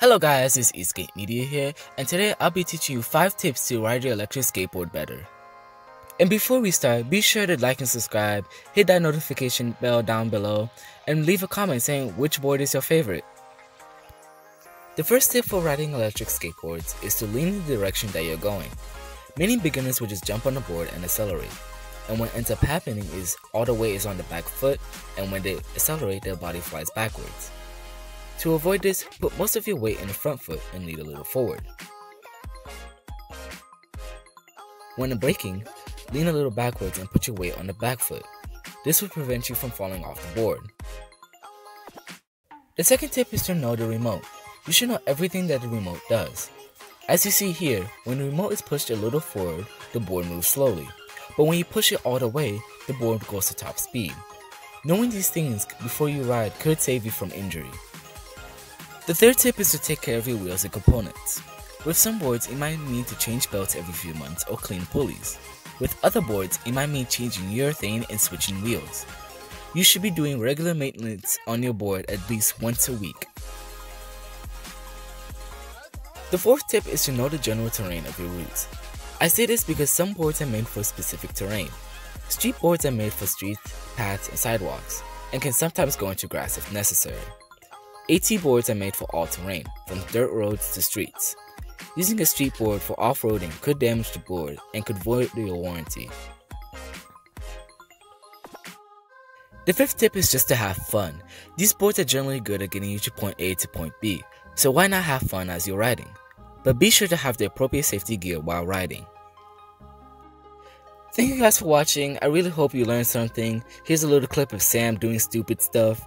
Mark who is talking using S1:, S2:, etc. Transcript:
S1: Hello guys, it's E-Skate Media here, and today I'll be teaching you 5 tips to ride your electric skateboard better. And before we start, be sure to like and subscribe, hit that notification bell down below, and leave a comment saying which board is your favorite. The first tip for riding electric skateboards is to lean in the direction that you're going. Many beginners will just jump on the board and accelerate, and what ends up happening is all the weight is on the back foot, and when they accelerate, their body flies backwards. To avoid this, put most of your weight in the front foot and lead a little forward. When braking, lean a little backwards and put your weight on the back foot. This will prevent you from falling off the board. The second tip is to know the remote. You should know everything that the remote does. As you see here, when the remote is pushed a little forward, the board moves slowly. But when you push it all the way, the board goes to top speed. Knowing these things before you ride could save you from injury. The third tip is to take care of your wheels and components. With some boards, it might mean to change belts every few months or clean pulleys. With other boards, it might mean changing urethane and switching wheels. You should be doing regular maintenance on your board at least once a week. The fourth tip is to know the general terrain of your routes. I say this because some boards are made for specific terrain. Street boards are made for streets, paths, and sidewalks, and can sometimes go into grass if necessary. AT boards are made for all terrain, from dirt roads to streets. Using a street board for off-roading could damage the board and could void your warranty. The fifth tip is just to have fun. These boards are generally good at getting you to point A to point B, so why not have fun as you're riding? But be sure to have the appropriate safety gear while riding. Thank you guys for watching. I really hope you learned something. Here's a little clip of Sam doing stupid stuff.